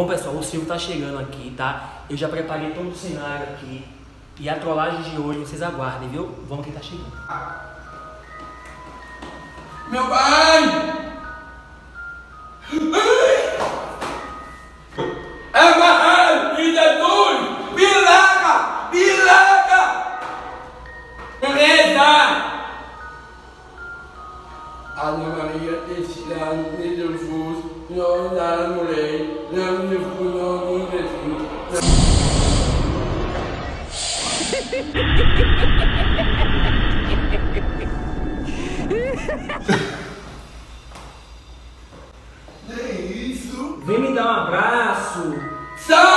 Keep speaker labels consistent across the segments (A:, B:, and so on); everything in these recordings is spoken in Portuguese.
A: Bom pessoal, o Silvio tá chegando aqui, tá? Eu já preparei todo o cenário aqui. E a trollagem de hoje vocês aguardem, viu? Vamos que tá chegando.
B: Meu pai! Ave Maria, destilado de Jesus, nós da mulher, não me fui, não me É isso?
A: Vem me dar um abraço.
B: Sai,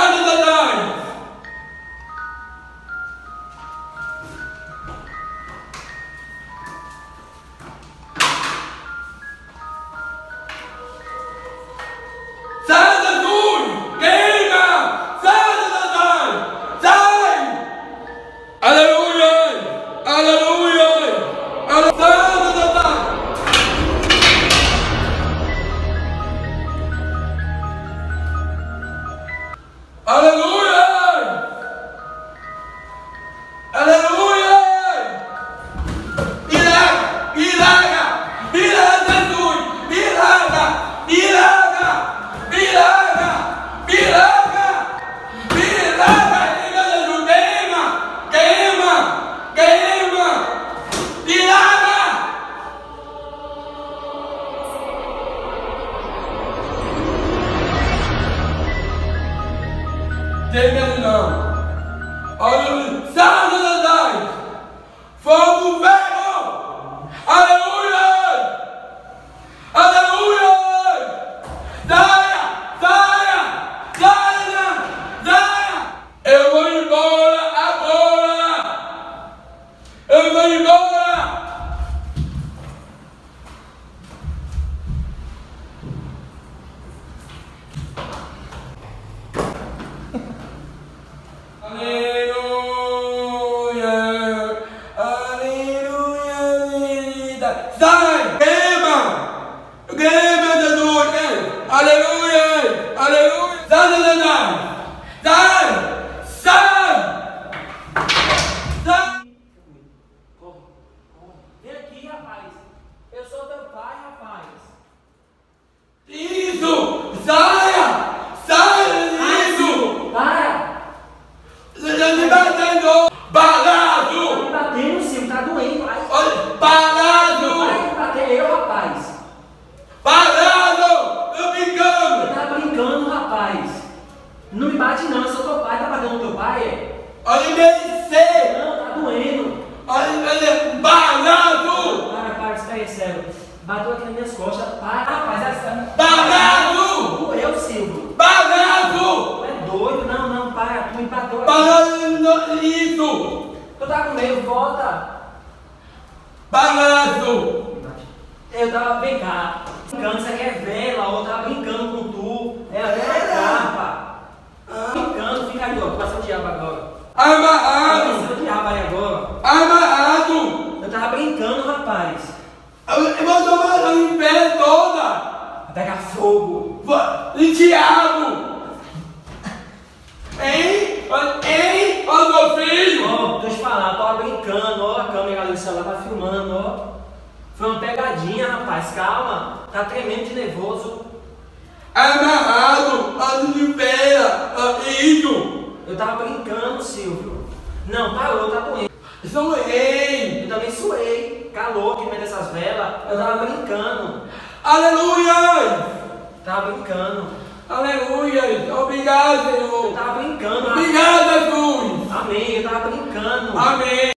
B: Tem medo não. Aleluia. Sai, Satanás! Fogo velho! Aleluia! Aleluia! Saia! Saia! Saia! Saia! Eu vou embora agora! Eu vou embora! Aleluia! Aleluia! vida. Sai! Queima! Queima, Jesus! queima. Aleluia! Aleluia! Sai, Satanás! Sai! Sai! Sai!
A: Corre, corre. Vem aqui, rapaz. Eu sou teu pai, rapaz.
B: Isso! Saia! Saia disso!
A: Para!
B: Você está me batendo! Parado!
A: Tá me batendo, Silvio. Tá doendo. Ai,
B: Olha, parado!
A: Para de bater eu, rapaz.
B: Parado! Eu brincando!
A: Tá rapaz. Não me bate não, eu sou teu pai. Tá batendo teu pai, é?
B: Olha, mercê!
A: Não, tá doendo.
B: Olha, olha, parado!
A: Para, para, isso daí é sério. Bateu aqui nas minhas costas. Para, rapaz. Essa...
B: Parado!
A: Doeu, Silvio.
B: Parado!
A: Tu é doido? Não, não, para. Tu me bateu aqui.
B: Parado isso!
A: Tu tá com medo, volta.
B: Parado!
A: Eu tava, vem cá. Brincando, isso aqui é vela, ou eu tava brincando com tu. É a vela capa. Brincando, fica ali, ó. Passando o diabo agora.
B: Amarrado!
A: Agora.
B: Amarrado!
A: Eu tava brincando, rapaz.
B: Eu vou tomar em pé toda!
A: Vai pegar fogo.
B: E diabo! Hein? Hein? Ó meu filho!
A: Ó, deixa eu te falar, eu tava brincando, ó. A câmera do celular tá filmando, ó. Foi uma pegadinha, rapaz. Calma. Tá tremendo de nervoso.
B: Amarrado! Ó de pé! Ó isso!
A: Eu tava brincando, Silvio. Não, parou, tá doendo.
B: Sou rei!
A: Eu também suei. Calor, que meio dessas velas. Eu tava brincando.
B: Aleluia!
A: Tava brincando.
B: Aleluia! Obrigado,
A: Eu
B: Senhor!
A: tava brincando.
B: Obrigado, Jesus!
A: Amém, eu tava brincando.
B: Amém!